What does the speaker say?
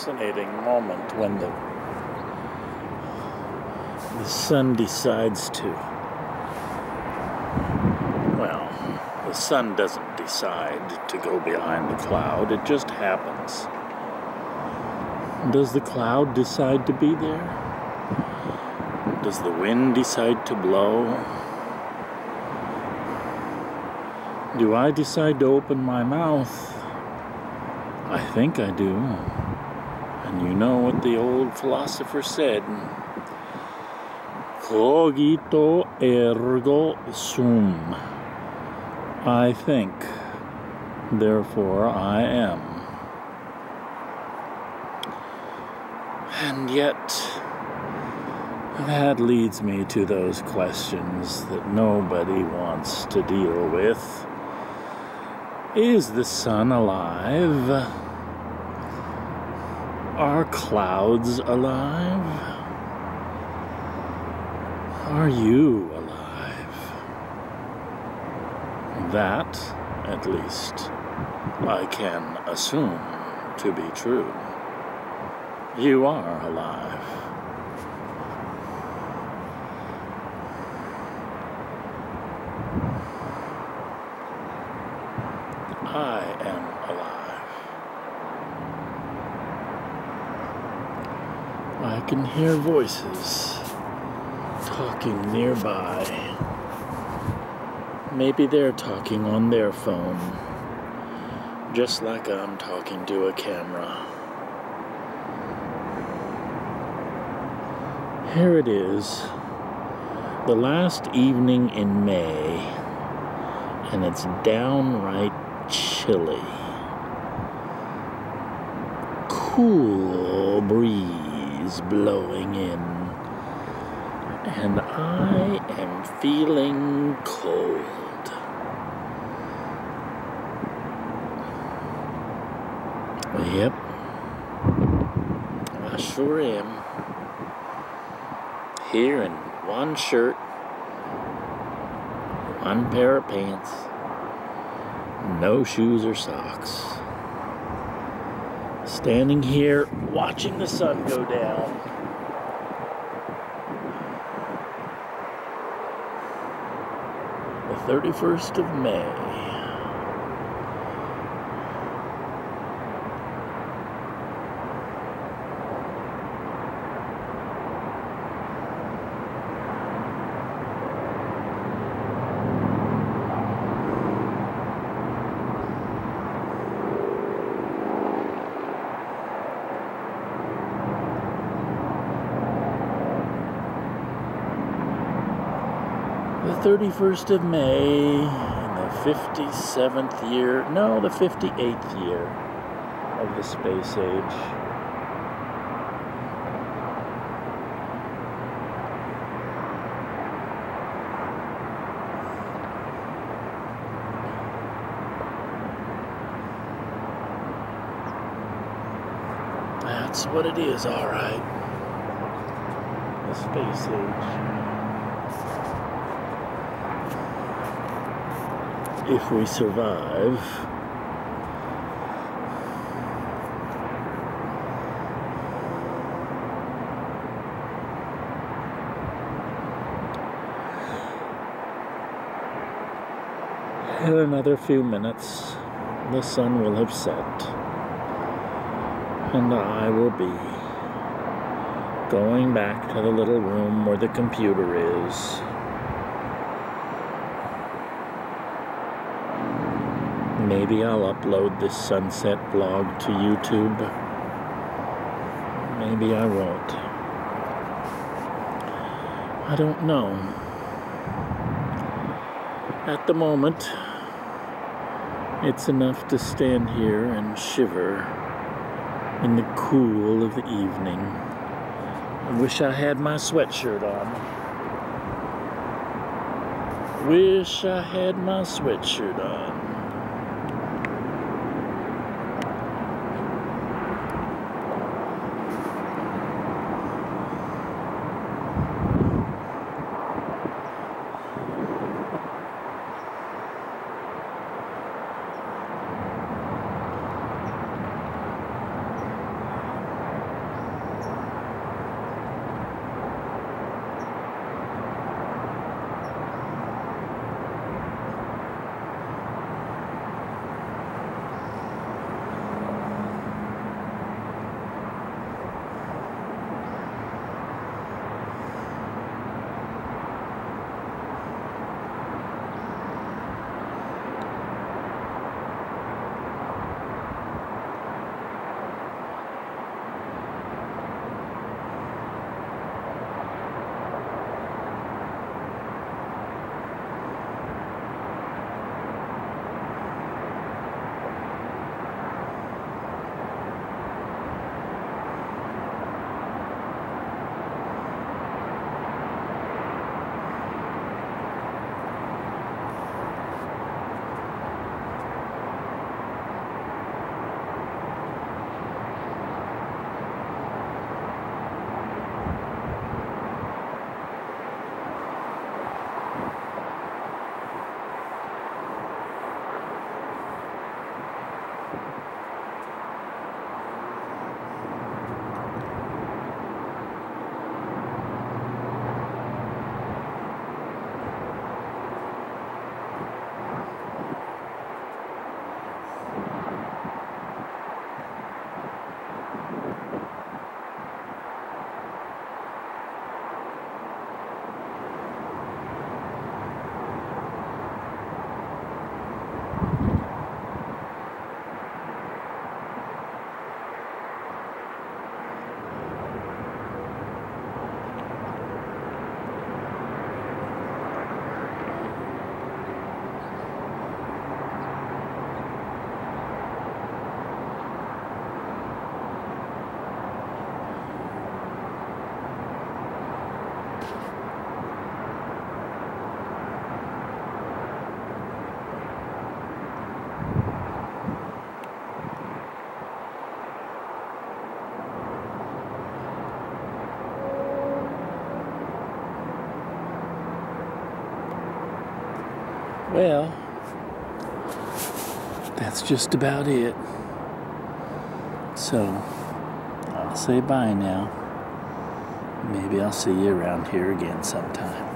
fascinating moment when the the sun decides to well the sun doesn't decide to go behind the cloud. It just happens. Does the cloud decide to be there? Does the wind decide to blow? Do I decide to open my mouth? I think I do. And you know what the old philosopher said Cogito ergo sum. I think, therefore I am. And yet, that leads me to those questions that nobody wants to deal with. Is the sun alive? Are clouds alive? Are you alive? That, at least, I can assume to be true. You are alive. I am alive. I can hear voices talking nearby. Maybe they're talking on their phone, just like I'm talking to a camera. Here it is, the last evening in May, and it's downright chilly. Cool breeze blowing in, and I am feeling cold. Yep, I sure am. Here in one shirt, one pair of pants no shoes or socks. Standing here watching the sun go down. The 31st of May. The 31st of May in the 57th year, no, the 58th year of the space age. That's what it is, alright. The space age. If we survive. In another few minutes, the sun will have set, and I will be going back to the little room where the computer is. Maybe I'll upload this sunset vlog to YouTube. Maybe I won't. I don't know. At the moment, it's enough to stand here and shiver in the cool of the evening. I wish I had my sweatshirt on. Wish I had my sweatshirt on. Well, that's just about it. So, I'll say bye now. Maybe I'll see you around here again sometime.